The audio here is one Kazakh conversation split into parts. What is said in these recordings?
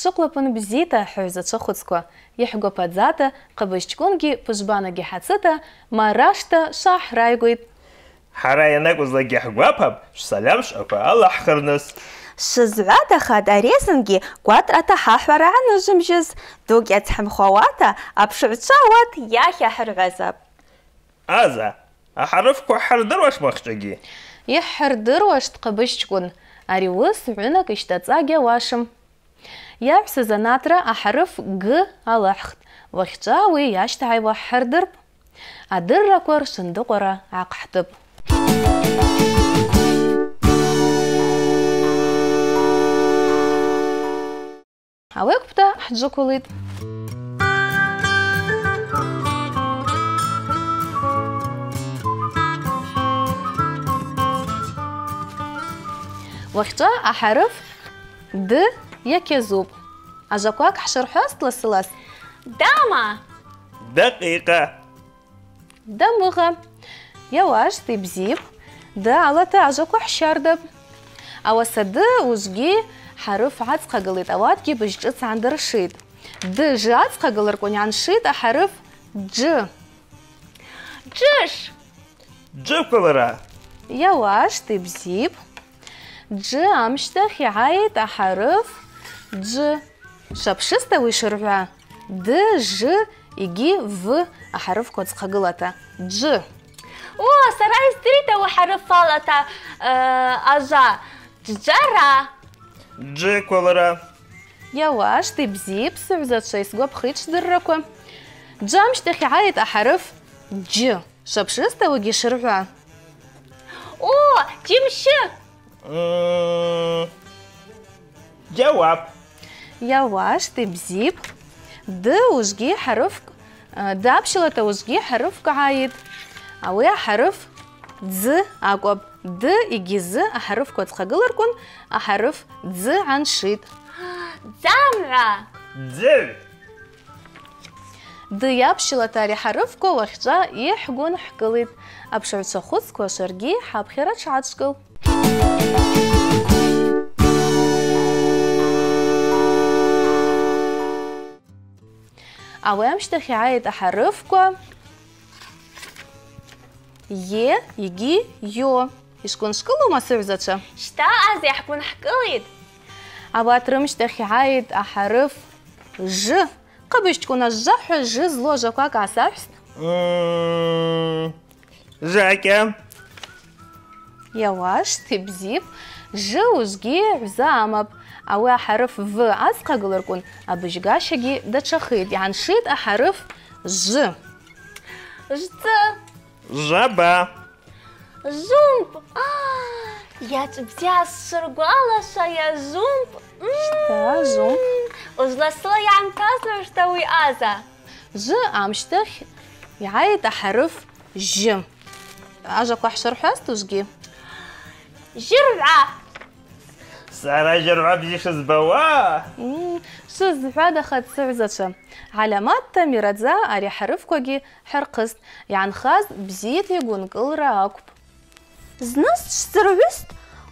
Шыклапын бзита хәзача хуцква. Яхго падзата, қыбышчкунги пыжбанаги хацыта, марашта шахрайгуит. Ҳара ианакәызлагьы ҳгәаԥап, шсалиам шҟақәа алаҳхырныс. Шызҩадахад арезнгьы гәатрата ҳаҳәара аныжымжьыз, дук иацҳамхауата аԥшыҩцәа ауат иахьаҳырӷазап. Аза, аҳарыфқәа ҳардыруаш махҿагьы. Иҳҳардыруашт қыбышчкун. Ари ус ҩынак ишьтаҵагьы ауашым. Иаҳәсыз анатра аҳарыф г алаҳхт. Уахьча уи иашьҭааиуа ҳҳардырп. Адыррақәа ршындыҟәара аақәҳтып. Ауеқәԥда ҳџықәлеит. Уахьча аҳарыф д иакьазуп. Ажақәак ҳшырҳәоз ласылас Дама! Дақиҟа. дамыға. Иауашт ибзип, д алата ажақәа ҳшьардап. Ауаса д ужгьы ҳарыф ацҟагылеит, ауатгьы быжь ҿыц аандыршит. д ж ацҟагалыркәын иааншит аҳарыф џ. Џыш! Џықәлара. Иауашт ибзип, џ амшьҭахь иааит аҳарыф џ. Шаԥшысҭа уи шырҳәа. д, ж, егьи в аҳарыфқәа ҵхагылата. џ. О, сара издырит ауҳарыфалата ажа. Џџара! Џықәлара. Иауашт ибзип сыҳәзацәа исгәаԥхеит шдыррақәа. џ амшьҭахь иааит аҳарыф џ. Шаԥшысҭа уигьы шырҳәа. О, џьымшьы! М, Џьауап. Иауашт ӡ акәым. д егьи з аҳарыфқәа ҵхагыларкәын, аҳарыф ӡ аншит. Ӡамҩа! Ӡыҩ. д иаԥшьалата ари ҳарыфқәа уахьҵәа иҳгәын ҳкылит. Аԥшаҩцәа хәыцқәа шаргьы ҳаԥхьара ҽаҿкыл. او امشتخي عايد احرفكم ي يجي يو يشكون شكلو ما سرزتش شتا ازي حكون حكيت او اترمشتخي عايد احرف ج قبل تكون الجح جز لو جاكاك عسرس جاكا يواش تبزيب جوزجي عزامب Ауи аҳарыф в ацҟагыларкәын, абыжьгашьагьы даҽахеит. Иааншит аҳарыф ж. Жӡы! Жаба. Жумп! Иаҿбзиа сшыргәалаша иажумп! Шьҭа жумп. Узласыла иаамҭазуашт уи аза. Ж амшьҭахь иааит аҳарыф ж. Ажақәа السعر اجر عبدي شزبوا شزبا دخل سعزتشا علامات تميرات زا أري حرف كوغي حرقست. يعني خاز بزيت يقون قل راكب. زنس شزروست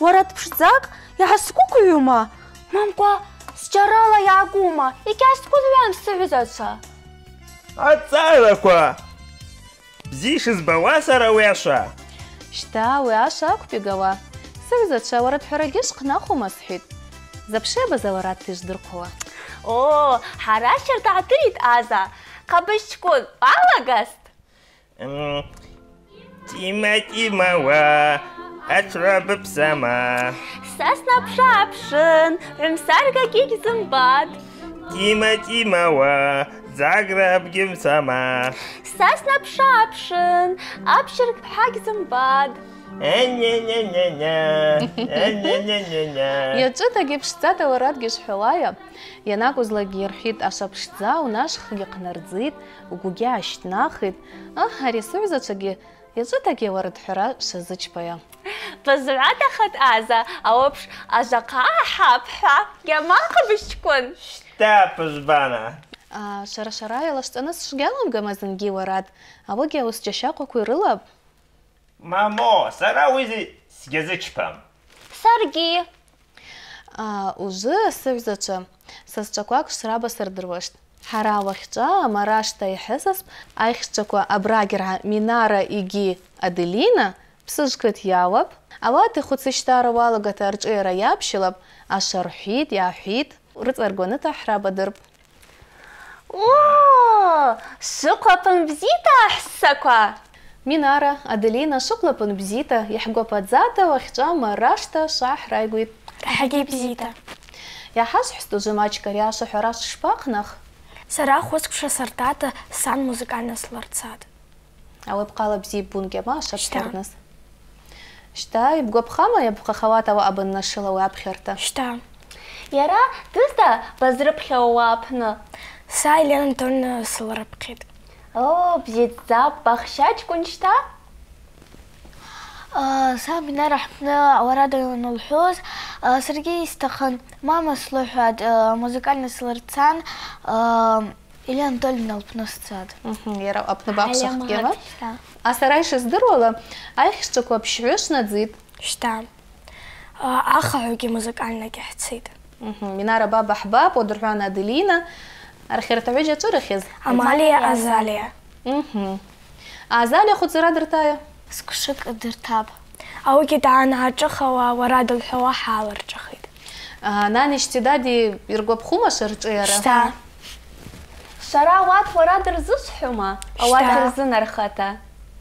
ورات بشزاق يحسكوك يوما مامكوا سجرالا يعقوما يكاسكو دوام سعزتشا اتسالكوا بزيش زبوا سراويشا شتا وياشا كبيغوا Сыҳәзацәа уара дҳәарагьы шхнахума сҳәит. Заԥшебаз ауарат ишдырхуа. О, ҳара шьардаҳдырит аза. Ҟабышьчкәын, алагаст? М, Тима тимауа. Аҽра быԥсама. Са снаԥшааԥшын, ҳәымсаргак егьзымбат. Тима тимауа. Ӡагра бгьымсама. Са снаԥшааԥшын, аԥшьырк ҳагьзымбат. Ня-ня-ня-ня. Ня-ня-ня-ня. Иаҿыҭагьы ԥшӡада уара дгьышҳәалаиа. Ианакәызлагьы ирҳәит аша ԥшӡа унашхгьы ҟнарӡит, угәгьы аашьҭнахит. Аҳ, ари сыҳәзацәагьы иаҿыҭагьы уара дҳәара шазычпаиа. Бызҩадахат аза, ауаԥш ажаҟа ҳаԥҳәа, гьама ҟабышьчкәын. Шьҭа пыжбана. А, Шара-шара иалашәҵаны сшгьаламгама зынгьы уарад, ауагьы аус џьашьахәақәа ирылап. Мамо, сара уи сгьазычпам. Саргьы. а, ужы сыгӏвзачва сасчӏаквакӏ швраба сырдыруаштӏ. Хӏара уахьчӏва амарашта йхӏысаспӏ айхщчваква Абрагергӏа Минара йгьи Аделина Псыжв кыт йауапӏ. Ауат йхвыцищтара уалагата ршӏыйара йапщылапӏ, ашва рхӏвитӏ, йгӏахӏвитӏ, рыцӏаргваныта хӏраба дырпӏ. О, шыкъвапын бзита хӏссаква. Минара, Аделина швыкъвлапын бзита, йхӏгвападзата уахьчӏва марашта шва хӏрайгвитӏ. Ҳагьи бзита. Йгӏахӏасхӏвстӏ ужвы мачӏкӏ ари ашвахӏвара шшпахънах. Сара хвысквша сартата сан музикальна сларцат. Ауи бкъала бзи. Щта йбгвапхама йабхъахауата ауаъа быннашыла ауи апхьарта? Щта. Йара дызда базрыпхьауа апны. Са Елена Анатольевна сылрыпхьитӏ. О, бахщачкӏвын щта? Сам Минара ҳпны ауарада нылхӏвуз саргьи йстахын мама слыхӏватӏ музыкальный слырцан Елена Анатольевна лпны сцатӏ. Мгм, Йара апны бахщахгьама? Щта. А сара йшыздыруала айхщчваква пщгӏвы шнадзитӏ. Щта. Ахагӏвгьи музыкальнагьи хӏцитӏ. Мгм, Минара баба Аделина. Архьыртагӏвыджь ачӏвырихьыз? Амалия Азалия. Мгм. А Азалия хвыцара дыртая? Сквшык дыртапӏ. Ауигьи дгӏанагӏашӏыхауа ауарада лхӏвауа хӏалырчӏвахитӏ. А, Нани щтидади йыргвапхума шыршӏыйара? Щта. Шара ауат уара дырзышвхӏвума? Ауат Щта. рзынархата.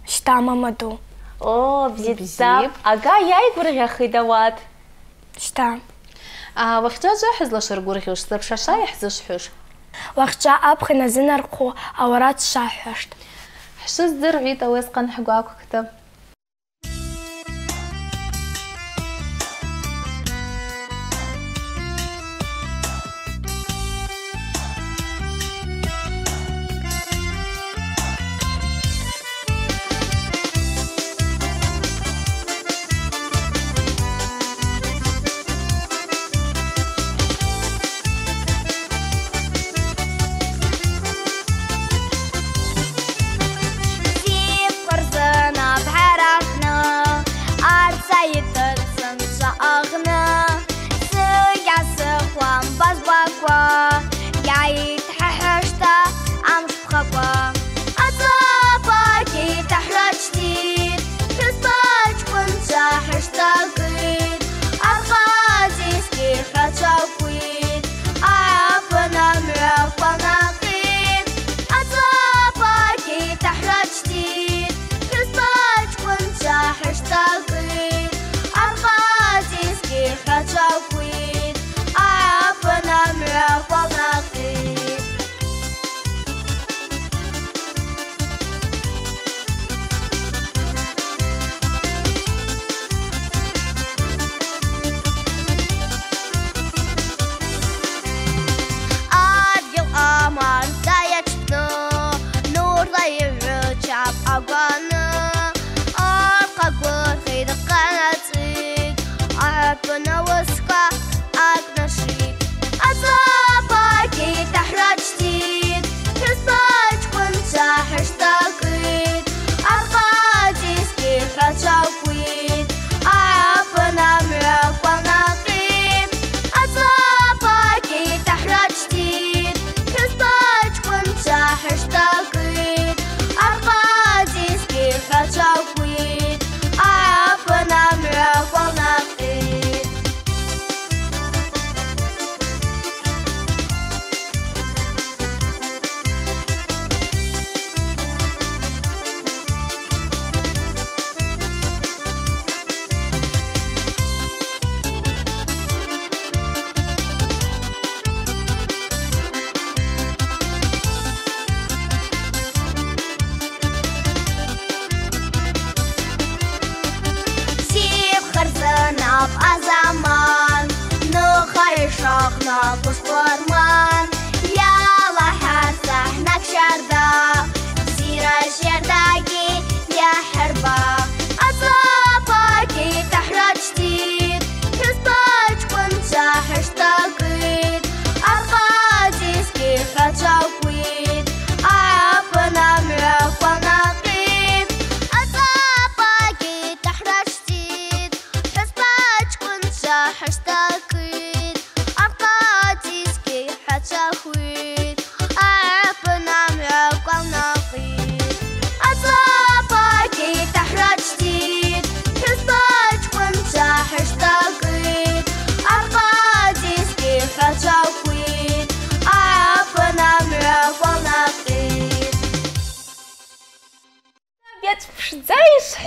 Щта Мамаду. О, бзидздза. Бзип. Ага йайгвыргъьахитӏ ауат. Щта. А уахьчӏва жвахӏызла шыргвыргъьуш, зыпшаша йхӏзышвхӏвуш? Уахьчӏва апхын азынархъву ауара дшвахӏвуаштӏ. Хӏшыздыргӏвитӏ ауи азкъан хӏгваквкта. Зип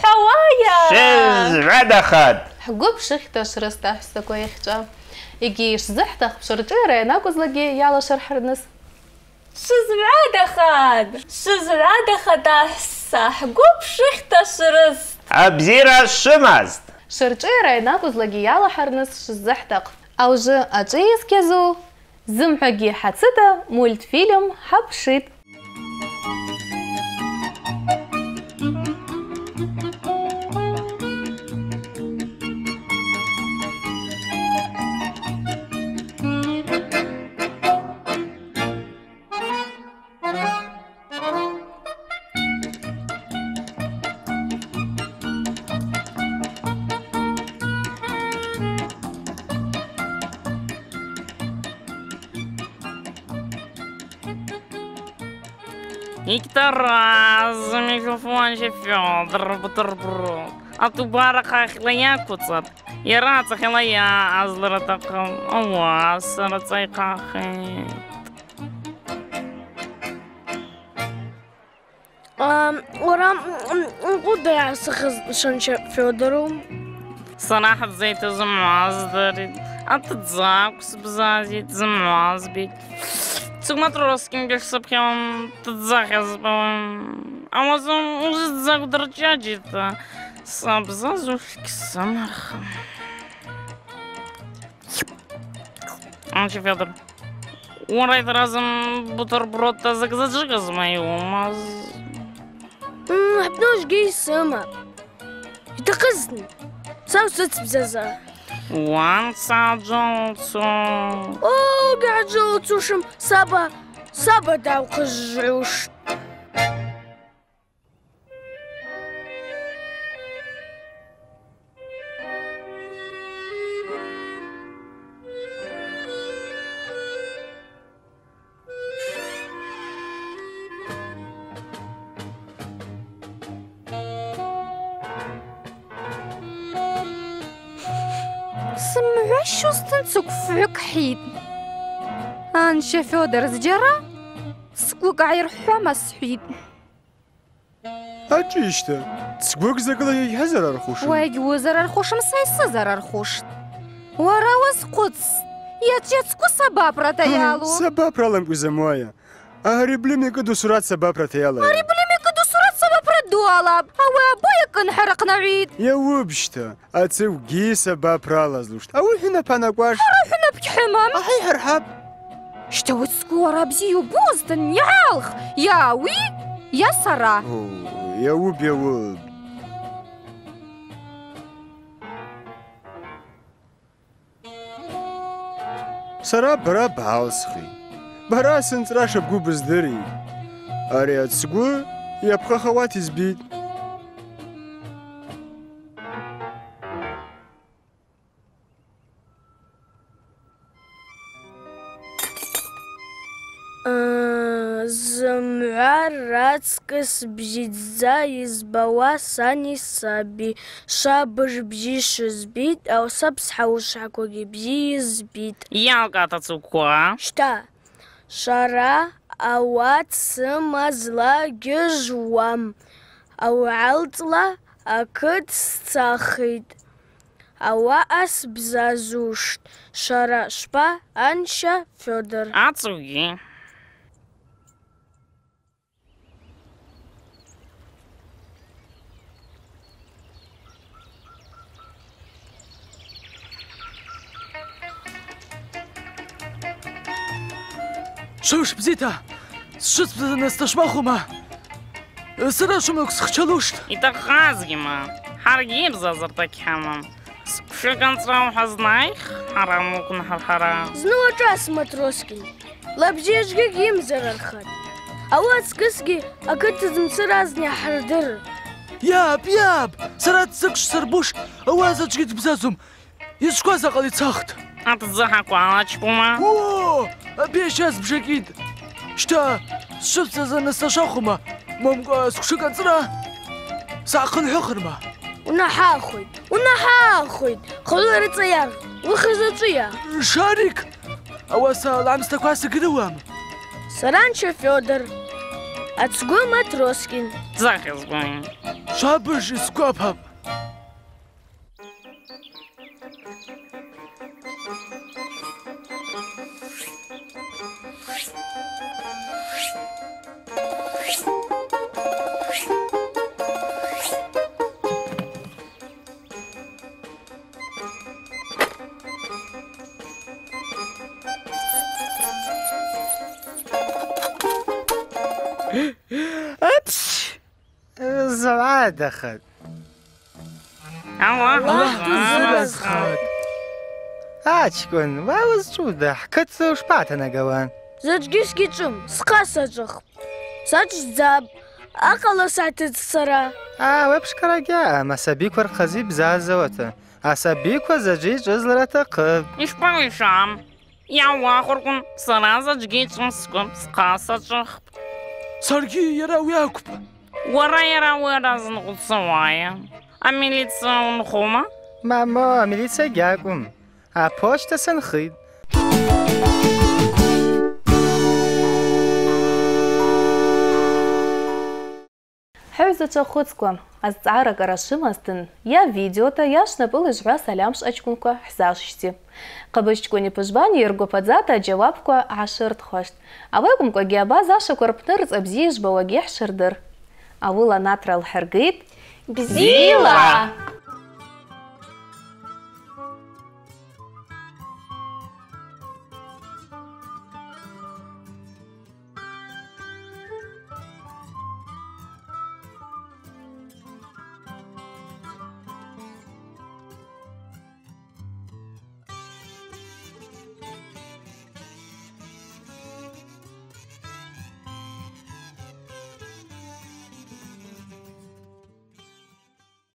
хәуая шез радахат. Ҳгәыԥ шыхьҭашра сҭаҳәсақәа иахьҿа егьи шзыҳҭахԥш рҿыра ианакәызлагьы иалашарҳарныс шызрадахад шызрадахад аҳәса ҳгәыԥ шыхьҭашрыз абзира шымазт шырҿыра ианакәызлагьы иалаҳарныс шзыҳҭахп аужы аҿы иазгьазу зымҳәагьы ҳацыда мультфильм ҳаԥшит микрофон же Федор, бутерброд. А ту бараха хилая куцат. Я раца хилая азлара такам. Ава, сарацай кахи. ورا قدر سخز شنشا فيودرو صراحة زيت زمعاز داري أتتزاق سبزازي تزمعاز بيك Сигнатурским как сапхем тот захаз бавам. А мазом уже загудрчади-то. Сам зазушки самаха. Он че, Федор? Урайт разом бутерброд-то загзаджига с моего маз. Одно жги сама. И доказано. Сам соцбзяза. Уанса джолцу. О, гаджолцушым саба, саба дау қыз ستنسك فيك حيد أنشا فودر زجرة سكوك عير حوما سحيد أجي إشتا تسكوك زقلا يهزر الخوش واجي وزر الخوش مسايس زر خوش. ورا وسقوتس يا تشتسكو سباب رتيالو سباب رالم كوزموايا أهري بلي ميكو دو سرات سباب رتيالو أهري بلي алаб, ауа бойық үнхіріқ навид. Еу бішті, ацив гейса ба пралазлушт. Ауы хінап анакваш. Ара хінап кхимам. Ахай хархаб. Что вы скоро обзию бозден, нялх. Я уи, я сара. Я уб. Сара бара баалсхи. Бара сынцра шабгу біздірі. Ари ацгу и обхаховать и сбить. А, Рацкас бзидза избала сани саби. Шабыш бзиши сбит, а усап схаушакуги бзи избит. Я катацукуа. Что? Шара شرا أوات سمزلا ججوام أو علطلا أكد ستاخيد أو أس بزازوشت شرا شوش بزیتا شوش بزن استش با خوما سرش ما کس خشلوش ایتا خازگی ما هر گیب زازر تا کامم سکشه کنس را و حزنای خرام و هر خرام زنو اچاس مطروسکی لاب جیشگی گیم زرر خد اواز کسگی اکت زم سراز نیا حر در یاب یاب سرات سکش سربوش اوازا چگیت بزازم یز شکوازا قلی چاخت قالي تساخت أتزحك على чпума. او بيشاز بشكيد شتا شفت زا نستشاخوما مامكا سكشكا ترى ساقل حخرما ونحاخد ونحاخد خلو رتيار وخزوتيا شارك اواسا العمستا كواسا كدوام سرانشا فيودر أتسقو ماتروسكين Захизгуем. شابش اتش زرع دخل الله زرز خد اتش كن و از چوده حکت و شپات نگوان زجگیش گیچم سقا سجخ سج زب اقل ساتت سرا آه وبش کرگا مسابی کور خزی بزازوته عصبی کو زجی جز لرت قب ایش پایشم یا واخر کن سرا زجگی اجخ Сарги яра уякупа. Уара яра уяразын кутсавая. А милиция он хома? Мама, милиция гякум. А почтасын хид. Хәүзәчә хыцква, азцара карашымастын, я видеота яшна был ижра салямш ачкунка хзашшти. Иргәаԥаӡата аџьауабқәа ҳашыртхәашт. Ауи акәымкәагьы абаза ашақәа рыԥны рыҵа бзиа ижбауагьы ҳшырдыр. Ауыла наҭра лҳаргеит. Бзиала!